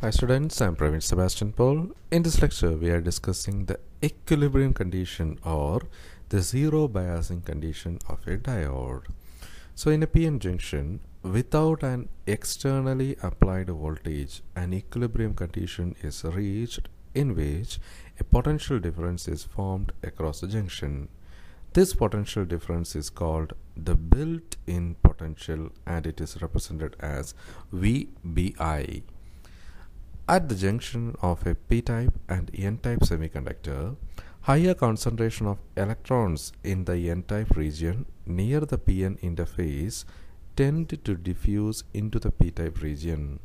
Hi students, I'm Praveen Sebastian Paul. In this lecture, we are discussing the equilibrium condition or the zero biasing condition of a diode. So in a PN junction, without an externally applied voltage, an equilibrium condition is reached in which a potential difference is formed across the junction. This potential difference is called the built-in potential and it is represented as VBI. At the junction of a p-type and n-type semiconductor, higher concentration of electrons in the n-type region near the p-n interface tend to diffuse into the p-type region.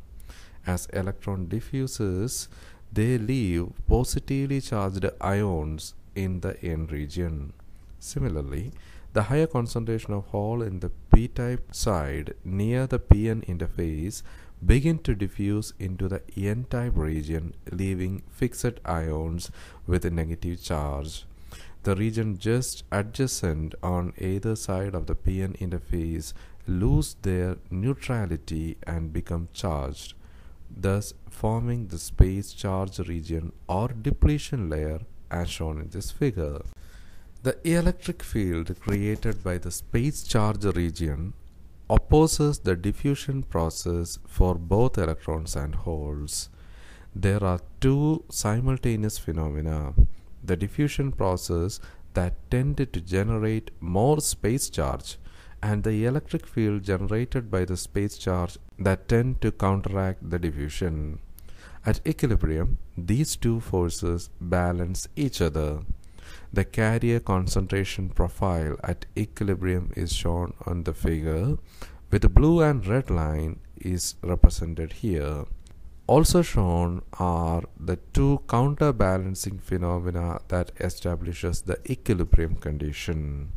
As electron diffuses, they leave positively charged ions in the n region. Similarly, the higher concentration of hole in the p-type side near the p-n interface begin to diffuse into the n-type region leaving fixed ions with a negative charge. The region just adjacent on either side of the p-n interface lose their neutrality and become charged, thus forming the space charge region or depletion layer as shown in this figure. The electric field created by the space charge region opposes the diffusion process for both electrons and holes. There are two simultaneous phenomena the diffusion process that tend to generate more space charge and the electric field generated by the space charge that tend to counteract the diffusion. At equilibrium, these two forces balance each other. The carrier concentration profile at equilibrium is shown on the figure with the blue and red line is represented here. Also shown are the two counterbalancing phenomena that establishes the equilibrium condition.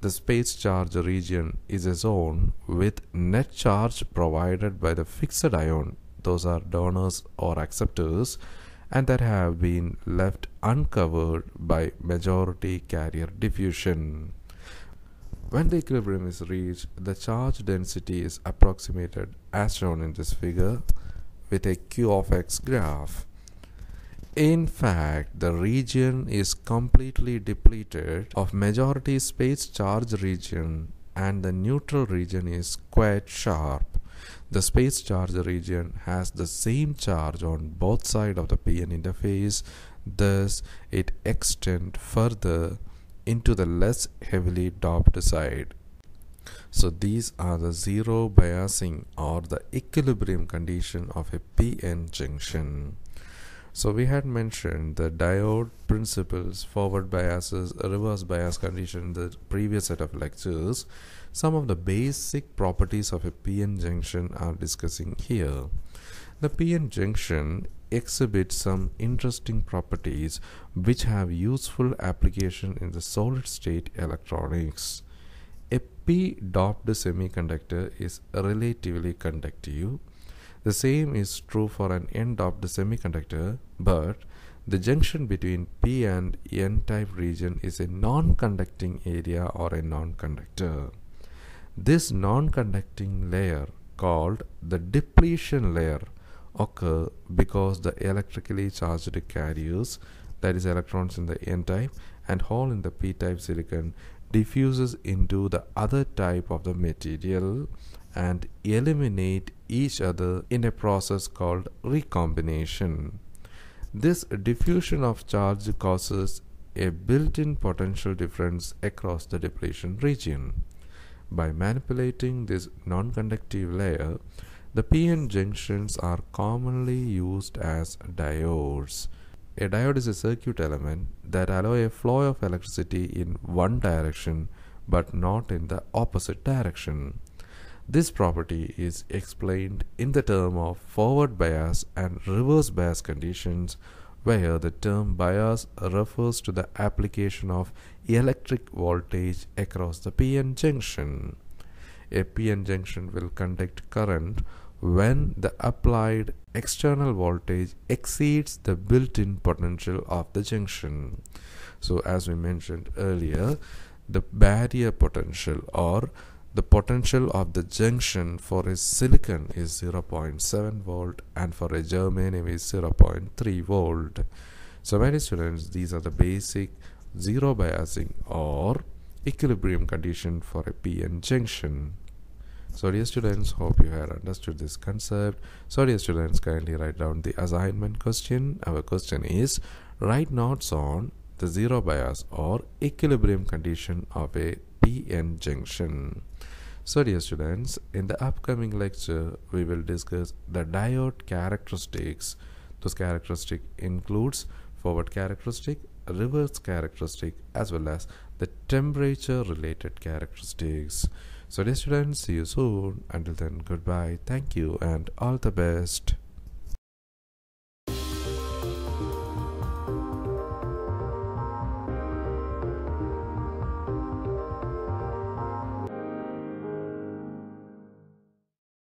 The space charge region is a zone with net charge provided by the fixed ion, those are donors or acceptors, and that have been left uncovered by majority carrier diffusion. When the equilibrium is reached, the charge density is approximated as shown in this figure with a Q of x graph. In fact, the region is completely depleted of majority space charge region and the neutral region is quite sharp. The space charge region has the same charge on both sides of the PN interface, thus it extends further into the less heavily doped side. So these are the zero biasing or the equilibrium condition of a PN junction. So we had mentioned the diode principles, forward biases, reverse bias condition in the previous set of lectures. Some of the basic properties of a PN junction are discussing here. The PN junction exhibits some interesting properties which have useful application in the solid state electronics. A p-doped semiconductor is relatively conductive the same is true for an n-doped semiconductor, but the junction between p and n-type region is a non-conducting area or a non-conductor. This non-conducting layer called the depletion layer occur because the electrically charged carriers that is electrons in the n-type and hole in the p-type silicon diffuses into the other type of the material and eliminate each other in a process called recombination. This diffusion of charge causes a built-in potential difference across the depletion region. By manipulating this non-conductive layer, the PN junctions are commonly used as diodes. A diode is a circuit element that allow a flow of electricity in one direction but not in the opposite direction. This property is explained in the term of forward bias and reverse bias conditions where the term bias refers to the application of electric voltage across the PN junction. A PN junction will conduct current when the applied external voltage exceeds the built-in potential of the junction. So as we mentioned earlier, the barrier potential or the potential of the junction for a silicon is 0.7 volt and for a germanium is 0.3 volt. So my students these are the basic zero biasing or equilibrium condition for a p-n junction. So dear students hope you have understood this concept. So dear students kindly write down the assignment question. Our question is write notes on the zero bias or equilibrium condition of a p-n junction so dear students, in the upcoming lecture, we will discuss the diode characteristics. Those characteristic includes forward characteristic, reverse characteristic, as well as the temperature related characteristics. So dear students, see you soon. Until then, goodbye, thank you, and all the best.